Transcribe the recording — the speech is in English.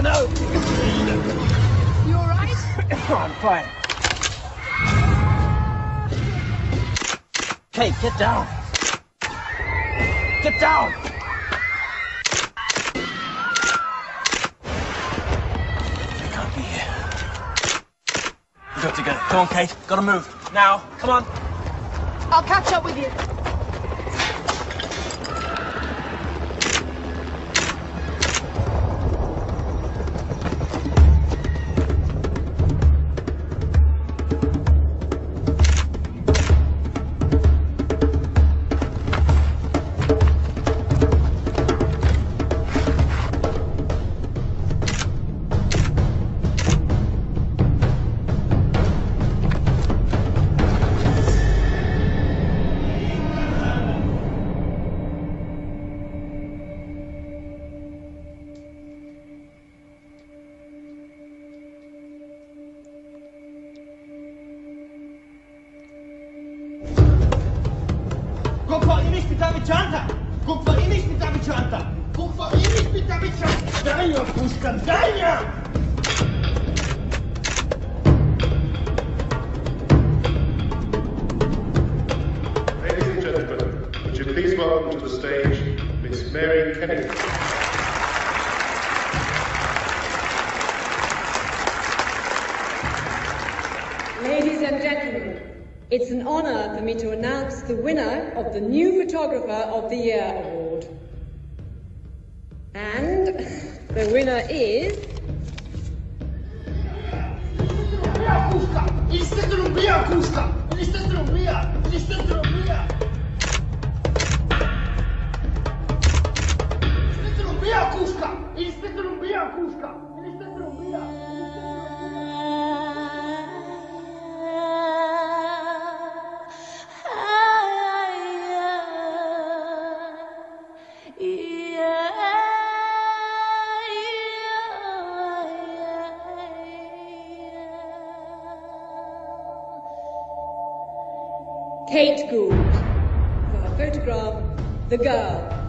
don't know. You all right? I'm fine. Okay, get down. Get down. You can't be here. We've got to go. Come on, Kate. Gotta move. Now. Come on. I'll catch up with you. Kupfer ihn nicht mit David Chanta! Kupfer ihn nicht mit David Chanta! Kupfer ihn nicht mit David Chanta! Deine Fußkan, deine! Ladies and gentlemen, would you please welcome to the stage Miss Mary Kennedy. It's an honor for me to announce the winner of the New Photographer of the Year award. And the winner is! Listę trąbija! Kate Gould for her photograph, The Girl.